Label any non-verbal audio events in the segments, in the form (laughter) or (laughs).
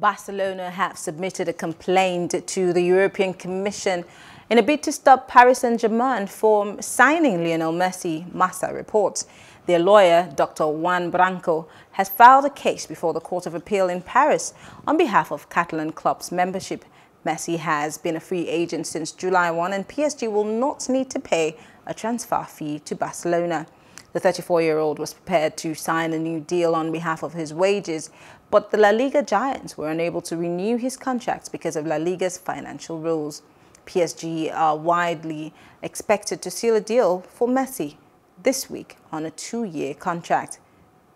Barcelona have submitted a complaint to the European Commission in a bid to stop Paris Saint-Germain from signing Lionel Messi, Marca reports. Their lawyer, Dr. Juan Branco, has filed a case before the Court of Appeal in Paris on behalf of Catalan club's membership. Messi has been a free agent since July 1 and PSG will not need to pay a transfer fee to Barcelona. The 34-year-old was prepared to sign a new deal on behalf of his wages, but the La Liga giants were unable to renew his contracts because of La Liga's financial rules. PSG are widely expected to seal a deal for Messi this week on a two-year contract.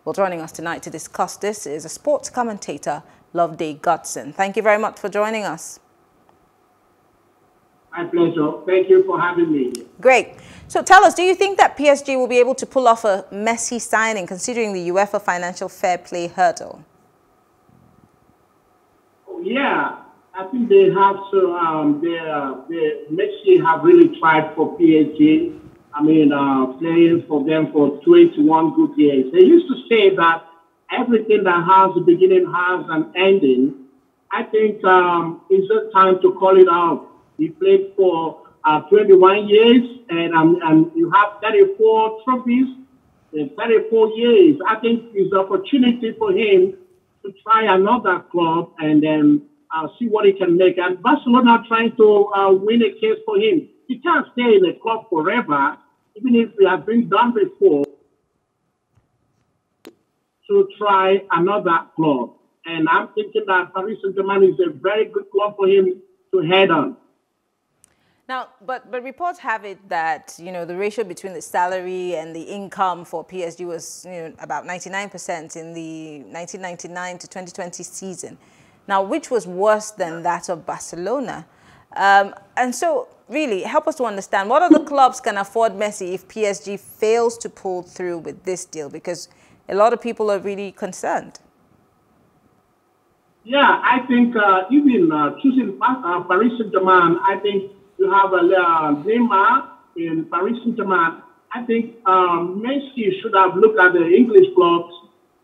Well, joining us tonight to discuss this is a sports commentator, Loveday Godson. Thank you very much for joining us. My pleasure. Thank you for having me. Great. So tell us, do you think that PSG will be able to pull off a Messi signing considering the UEFA financial fair play hurdle? Oh, yeah, I think they have to, um, they, uh, they, Messi have really tried for PSG. I mean, uh, playing for them for 21 good years. They used to say that everything that has a beginning has an ending. I think um, it's just time to call it out. He played for uh, 21 years, and, um, and you have 34 trophies in 34 years. I think it's an opportunity for him to try another club and then uh, see what he can make. And Barcelona trying to uh, win a case for him. He can't stay in a club forever, even if it has been done before, to try another club. And I'm thinking that Paris Saint-Germain is a very good club for him to head on. Now, but, but reports have it that, you know, the ratio between the salary and the income for PSG was, you know, about 99% in the 1999 to 2020 season. Now, which was worse than that of Barcelona. Um, and so, really, help us to understand, what other clubs can afford Messi if PSG fails to pull through with this deal? Because a lot of people are really concerned. Yeah, I think uh, even uh, choosing uh, Paris Saint-Germain, I think you have a uh, Neymar in Paris Saint-Germain. I think um, Messi should have looked at the English clubs.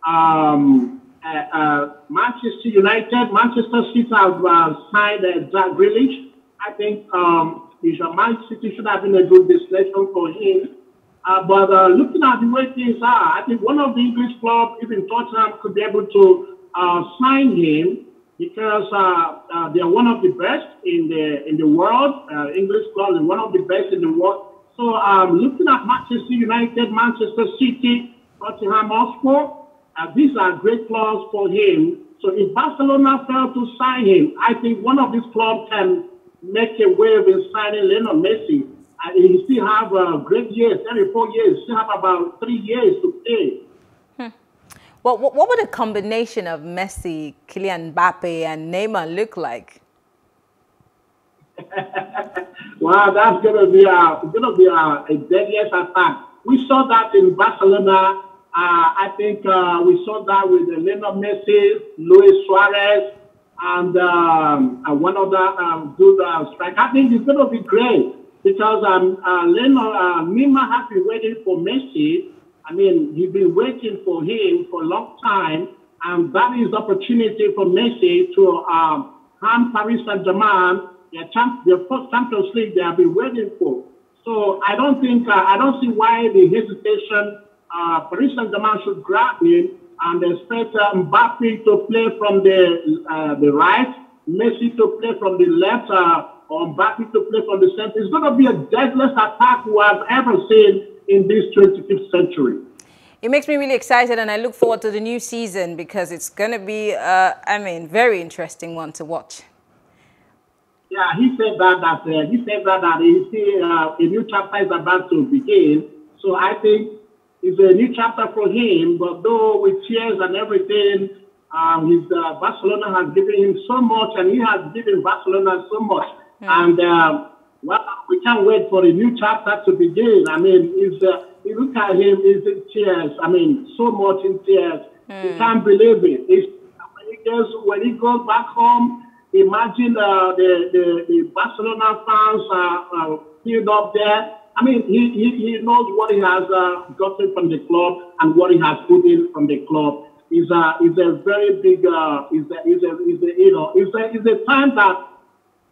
Um, uh, uh, Manchester United, Manchester City have uh, signed uh, Jack Grealish. I think um, Man City should have been a good destination for him. Uh, but uh, looking at the way things are, I think one of the English clubs, even Tottenham, could be able to uh, sign him because uh, uh, they are one of the best in the in the world. Uh, English club is one of the best in the world. So um, looking at Manchester United, Manchester City, Tottenham Hotspur, uh, these are great clubs for him. So if Barcelona fail to sign him, I think one of these clubs can make a wave in signing Lionel Messi. Uh, he still have uh, great years, 34 years, still have about three years to play. Well, what, what would a combination of Messi, Kylian Mbappe, and Neymar look like? (laughs) wow, that's gonna be a gonna be a, a deadliest attack. We saw that in Barcelona. Uh, I think uh, we saw that with Lionel Messi, Luis Suarez, and, um, and one other um, good uh, striker. I think it's gonna be great because um, uh, Lionel, uh, has been waiting for Messi I mean, you've been waiting for him for a long time, and that is opportunity for Messi to um, hand Paris Saint-Germain their, champ- their first Champions League they have been waiting for. So I don't think, uh, I don't see why the hesitation, uh, Paris Saint-Germain should grab him and expect uh, Mbappe to play from the, uh, the right, Messi to play from the left, uh, or Mbappe to play from the center. It's going to be a deadliest attack we have ever seen in this 25th century. It makes me really excited and I look forward to the new season because it's going to be, uh, I mean, very interesting one to watch. Yeah, he said that, that uh, he said that, that he see, uh, a new chapter is about to begin. So I think it's a new chapter for him, but though with tears and everything, um, his uh, Barcelona has given him so much and he has given Barcelona so much. Mm. And uh, well, we can't wait for a new chapter to begin. I mean, if uh, you look at him, he's in tears. I mean, so much in tears. Mm. You can't believe it. It's, when, he goes, when he goes back home, imagine uh, the, the, the Barcelona fans are uh, filled up there. I mean, he, he, he knows what he has uh, gotten from the club and what he has put in from the club. is a is a very big uh, is a is a is a you know is a is a time that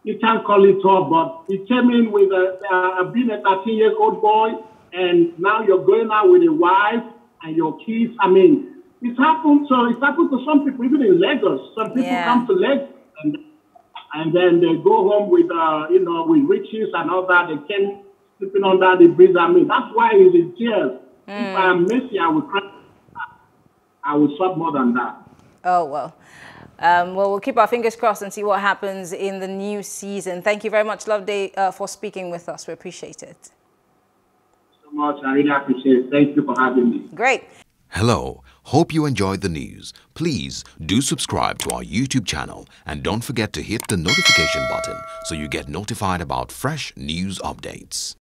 you can't call it tough, but he came in with a uh, being a 13 years old boy, and now you're going out with a wife and your kids. I mean, it's happened. So it's happened to some people, even in Lagos. Some people Yeah. come to Lagos and and then they go home with uh, you know with riches and all that. They came sleeping under the bridge. I mean, that's why he's in tears. If I am Messi, I will cry. I will suffer more than that. Oh, well. Um, well, we'll keep our fingers crossed and see what happens in the new season. Thank you very much, Loveday, uh, for speaking with us. We appreciate it. So much. I really appreciate it. Thank you for having me. Great. Hello, hope you enjoyed the news. Please do subscribe to our YouTube channel and don't forget to hit the notification button so you get notified about fresh news updates.